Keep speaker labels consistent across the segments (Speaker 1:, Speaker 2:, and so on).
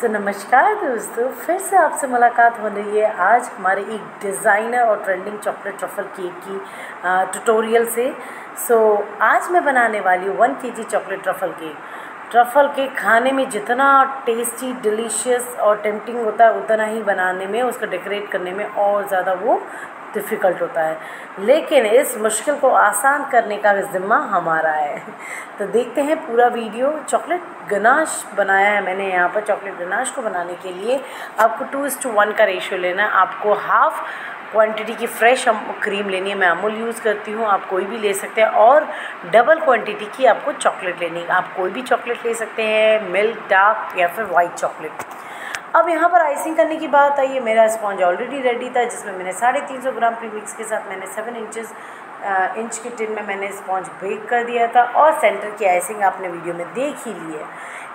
Speaker 1: तो नमस्कार दोस्तों फिर से आपसे मुलाकात हो रही है आज हमारे एक डिज़ाइनर और ट्रेंडिंग चॉकलेट ट्रफल केक की ट्यूटोरियल से। सो so, आज मैं बनाने वाली हूँ one K G chocolate truffle cake. Truffle cake खाने में जितना टेस्टी डिलीशियस और टेम्पटिंग होता है उतना ही बनाने में उसको डेकोरेट करने में और ज़्यादा वो डिफ़िकल्ट होता है। लेकिन इस मुश्किल को आसान करने का ज़िम्मा हमारा है। तो देखते हैं पूरा वीडियो। चॉकलेट गनाश बनाया है मैंने यहाँ पर, चॉकलेट गनाश को बनाने के लिए। आपको टू इज़ टू वन का रेशियो लेना है। आपको हाफ़ क्वांटिटी की फ्रेश क्रीम लेनी है। मैं अमूल यूज़ करती हूँ, आप कोई भी ले सकते हैं। और डबल क्वांटिटी की आपको चॉकलेट लेनी है। आप कोई भी चॉकलेट ले सकते हैं मिल्क डार्क या फिर वाइट चॉकलेट अब यहाँ पर आइसिंग करने की बात आई है मेरा स्पॉन्ज ऑलरेडी रेडी था, जिसमें मैंने साढ़े तीन सौ ग्राम प्रीमिक्स के साथ मैंने सेवन इंचज़ इंच की टिन में मैंने स्पॉन्ज बेक कर दिया था और सेंटर की आइसिंग आपने वीडियो में देख ही ली है।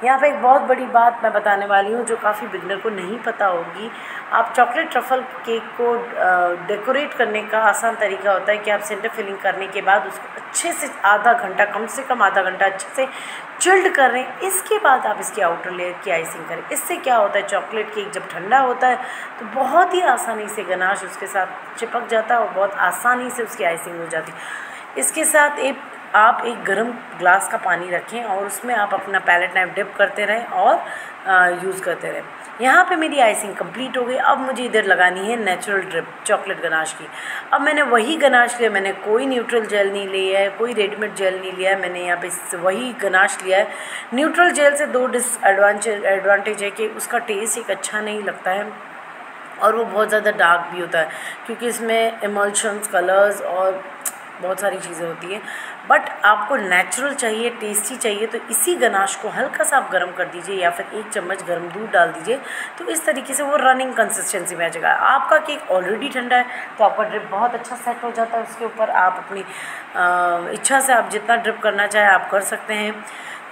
Speaker 1: यहाँ पे एक बहुत बड़ी बात मैं बताने वाली हूँ, जो काफ़ी बिगनर को नहीं पता होगी। आप चॉकलेट ट्रफल केक को डेकोरेट करने का आसान तरीका होता है कि आप सेंटर फिलिंग करने के बाद उसको अच्छे से आधा घंटा, कम से कम आधा घंटा अच्छे से चिल्ड कर इसके बाद आप इसकी आउटर लेयर की आइसिंग करें। इससे क्या होता है चॉकलेट केक जब ठंडा होता है तो बहुत ही आसानी से गनाश उसके साथ चिपक जाता है और बहुत आसानी से उसकी आइसिंग हो जाती है। इसके साथ एक, आप एक गर्म ग्लास का पानी रखें और उसमें आप अपना पैलेट नाइफ डिप करते रहें और यूज़ करते रहें। यहाँ पे मेरी आइसिंग कंप्लीट हो गई। अब मुझे इधर लगानी है नेचुरल ड्रिप चॉकलेट गनाश की। अब मैंने वही गनाश लिया, मैंने कोई न्यूट्रल जेल नहीं लिया है, कोई रेडीमेड जेल नहीं लिया है, मैंने यहाँ पे वही गनाश लिया है। न्यूट्रल जेल से दो डिसएडवांटेज एडवांटेज है कि उसका टेस्ट एक अच्छा नहीं लगता है और वो बहुत ज़्यादा डार्क भी होता है, क्योंकि इसमें इमल्शंस कलर्स और बहुत सारी चीज़ें होती हैं। बट आपको नेचुरल चाहिए टेस्टी चाहिए तो इसी गनाश को हल्का सा आप गर्म कर दीजिए या फिर एक चम्मच गर्म दूध डाल दीजिए तो इस तरीके से वो रनिंग कंसिस्टेंसी में आ जाएगा। आपका केक ऑलरेडी ठंडा है तो आपका ड्रिप बहुत अच्छा सेट हो जाता है उसके ऊपर। आप अपनी इच्छा से आप जितना ड्रिप करना चाहें, आप कर सकते हैं।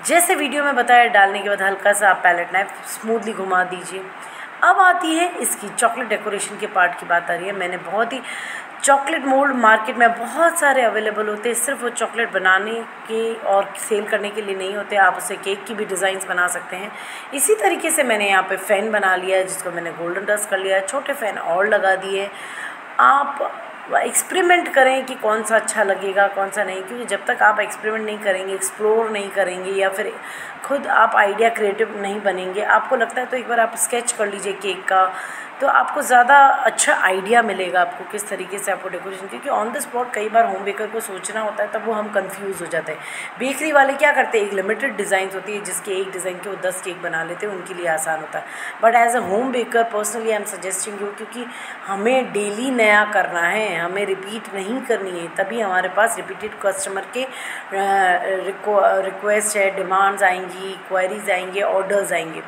Speaker 1: जैसे वीडियो में बताया, डालने के बाद हल्का सा आप पैलेट नाइफ स्मूथली घुमा दीजिए। अब आती है इसकी चॉकलेट डेकोरेशन के पार्ट की बात आ रही है। मैंने बहुत ही चॉकलेट मोल्ड मार्केट में बहुत सारे अवेलेबल होते हैं। सिर्फ़ वो चॉकलेट बनाने के और सेल करने के लिए नहीं होते। आप उसे केक की भी डिज़ाइंस बना सकते हैं। इसी तरीके से मैंने यहाँ पे फ़ैन बना लिया है, जिसको मैंने गोल्डन डस्ट कर लिया है। छोटे फ़ैन और लगा दिए आप एक्सपेरिमेंट करें कि कौन सा अच्छा लगेगा, कौन सा नहीं। क्योंकि जब तक आप एक्सपेरिमेंट नहीं करेंगे, एक्सप्लोर नहीं करेंगे या फिर खुद आप आइडिया क्रिएटिव नहीं बनेंगे, आपको लगता है तो एक बार आप स्केच कर लीजिए केक का। तो आपको ज़्यादा अच्छा आइडिया मिलेगा आपको किस तरीके से आपको डेकोरेशन क्योंकि ऑन द स्पॉट कई बार होम बेकर को सोचना होता है, तब वो हम कंफ्यूज हो जाते हैं। बेकरी वाले क्या करते हैं? एक लिमिटेड डिज़ाइन होती है, जिसके एक डिज़ाइन के वो दस केक बना लेते हैं, उनके लिए आसान होता है। But as a home baker personally I am suggesting you क्योंकि हमें डेली नया करना है, हमें रिपीट नहीं करनी है, तभी हमारे पास रिपीटेड कस्टमर के रिक्वेस्ट है डिमांड्स आएँगी क्वायरीज आएँगे ऑर्डर्स आएँगे।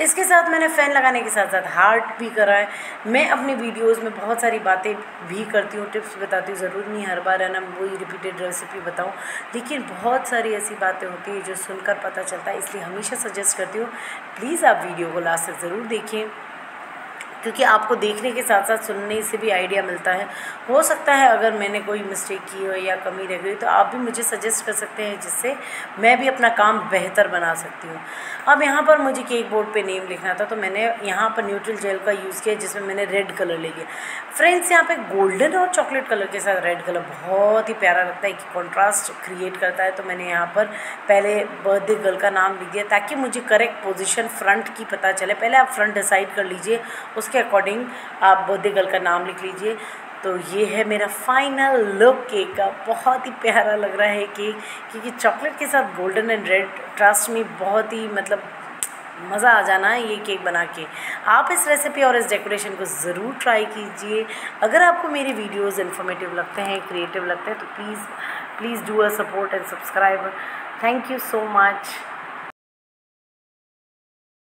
Speaker 1: इसके साथ मैंने फ़ैन लगाने के साथ साथ हार्ट भी करा है। मैं अपनी वीडियोस में बहुत सारी बातें भी करती हूँ, टिप्स बताती हूँ, ज़रूर नहीं, हर बार है ना, वही रिपीटेड रेसिपी बताऊँ। लेकिन बहुत सारी ऐसी बातें होती हैं जो सुनकर पता चलता है, इसलिए हमेशा सजेस्ट करती हूँ प्लीज़ आप वीडियो को लास्ट तक ज़रूर देखें। क्योंकि आपको देखने के साथ साथ सुनने से भी आइडिया मिलता है। हो सकता है अगर मैंने कोई मिस्टेक की हो या कमी रह गई तो आप भी मुझे सजेस्ट कर सकते हैं जिससे मैं भी अपना काम बेहतर बना सकती हूँ। अब यहाँ पर मुझे केक बोर्ड पे नेम लिखना था तो मैंने यहाँ पर न्यूट्रल जेल का यूज़ किया जिसमें मैंने रेड कलर ले लिया। फ्रेंड्स यहाँ पे गोल्डन और चॉकलेट कलर के साथ रेड कलर बहुत ही प्यारा लगता है कि कॉन्ट्रास्ट क्रिएट करता है तो मैंने यहाँ पर पहले बर्थडे गर्ल का नाम लिख दिया ताकि मुझे करेक्ट पोजिशन फ्रंट की पता चले। पहले आप फ्रंट डिसाइड कर लीजिए उसके अकॉर्डिंग आप बर्थडे गर्ल का नाम लिख लीजिए। तो ये है मेरा फाइनल लुक केक का। बहुत ही प्यारा लग रहा है केक क्योंकि चॉकलेट के साथ गोल्डन एंड रेड ट्रस्ट में बहुत ही मतलब मज़ा आ जाना है ये केक बना के। आप इस रेसिपी और इस डेकोरेशन को ज़रूर ट्राई कीजिए। अगर आपको मेरी वीडियोस इन्फॉर्मेटिव लगते हैं क्रिएटिव लगते हैं तो please please do a support and subscribe thank you so much